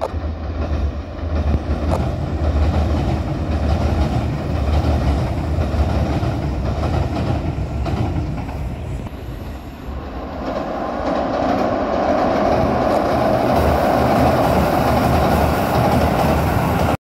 何?